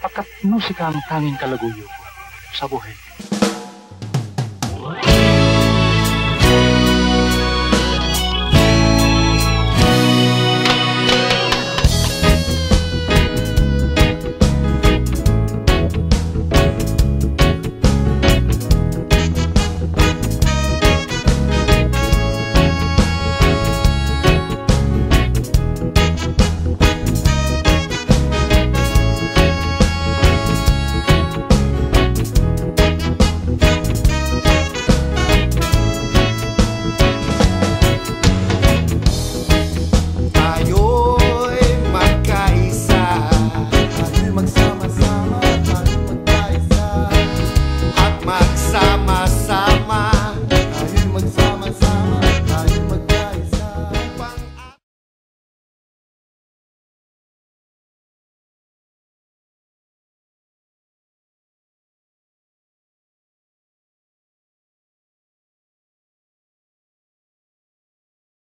Pagkat musika ang tanging kalaguyo ko sa buhay ko. amassar.